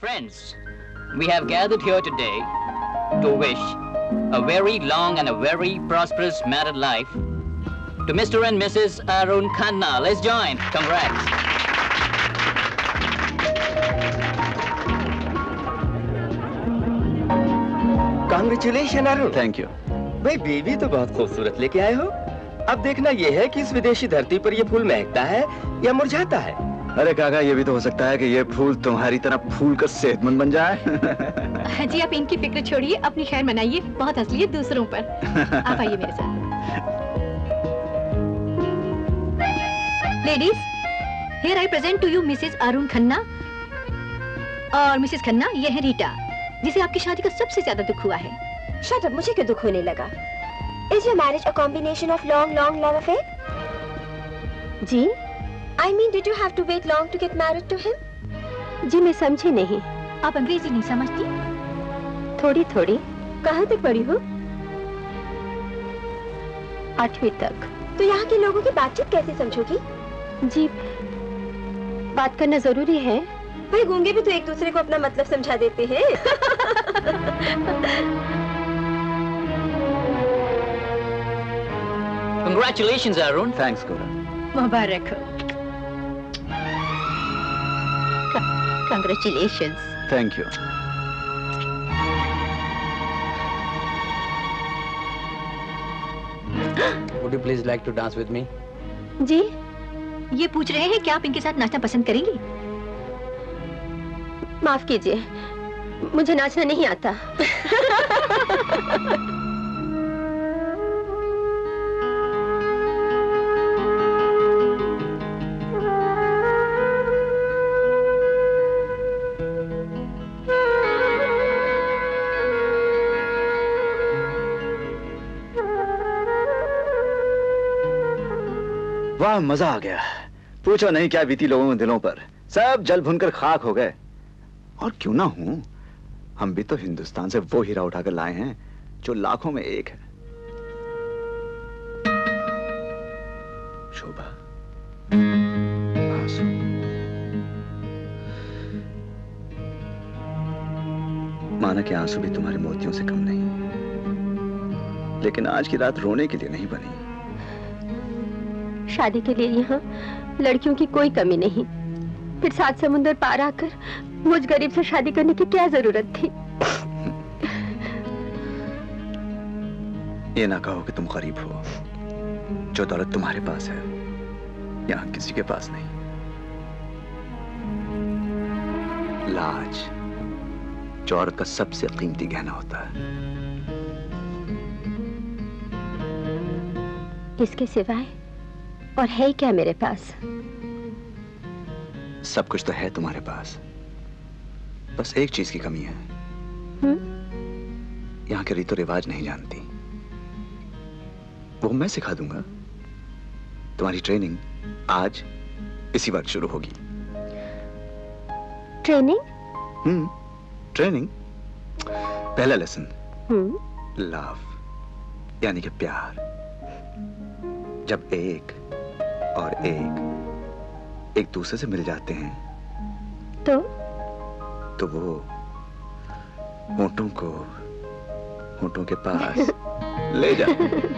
Friends, we have gathered here today to wish a very long and a very prosperous married life to Mr. and Mrs. Arun Khanna. Let's join. Congrats. Congratulation Arun thank you भाई बीवी तो बहुत खूबसूरत लेके आए हो अब देखना ये है कि इस विदेशी धरती पर ये फूल महकता है या मुरझाता है अरे काका ये भी तो हो सकता है कि ये फूल तुम्हारी तरह फूल कर सेहतमंद बन जाए। जी आप इनकी फ़िक्र छोड़िए अपनी खैर मनाइए बहुत हंस लिए दूसरों पर। आप आइए मेरे साथ। Ladies here I present to you Mrs Arun Khanna और मिसेस खन्ना ये है रीटा जिसे आपकी शादी का सबसे ज़्यादा दुख हुआ है। Shut up, मुझे क्यों दुख होने लगा? Is your marriage a combination of long, long love affair? Ji I mean, did you have to wait long to get married to him? जी मैं समझी नहीं। आप अंग्रेज़ी नहीं समझती? थोड़ी थोड़ी। कहाँ तक पढ़ी हो? आठवीं तक। तो यहाँ के लोगों की बातचीत कैसे समझोगी? जी बात करना ज़रूरी है। भाई गूँगे भी तो एक दूसरे को अपना मतलब समझा देते हैं। Congratulations, Arun. गौरव मुबारक हो। Congratulation Thank you. Would you please like to dance with me? जी ये पूछ रहे हैं क्या आप इनके साथ नाचना पसंद करेंगी माफ़ कीजिए मुझे नाचना नहीं आता वाह, मज़ा आ गया। पूछो नहीं क्या बीती लोगों के दिलों पर। सब जल भुनकर खाक हो गए। और क्यों ना हूँ? हम भी तो हिंदुस्तान से वो हीरा उठाकर लाए हैं, जो लाखों में एक है। शोभा। माना कि आँसू भी तुम्हारे मोतियों से कम नहीं। लेकिन आज की रात रोने के लिए नहीं बनी। शादी के लिए यहाँ लड़कियों की कोई कमी नहीं। फिर सात समुंदर पार आकर मुझ गरीब से शादी करने की क्या ज़रूरत थी? ये ना कहो कि तुम गरीब हो। जो दौलत तुम्हारे पास है यहाँ किसी के पास नहीं। लाज जो औरत का सबसे कीमती गहना होता है। इसके सिवाय और है क्या मेरे पास? सब कुछ तो है तुम्हारे पास। बस एक चीज़ की कमी है? यहाँ के रीतो रिवाज नहीं जानती। वो मैं सिखा दूँगा। तुम्हारी ट्रेनिंग आज इसी वक्त शुरू होगी। ट्रेनिंग? हम्म ट्रेनिंग। पहला लेसन। लव यानी कि प्यार। जब एक और एक एक दूसरे से मिल जाते हैं। तो? तो वो होंठों को होंठों के पास ले जाते हैं।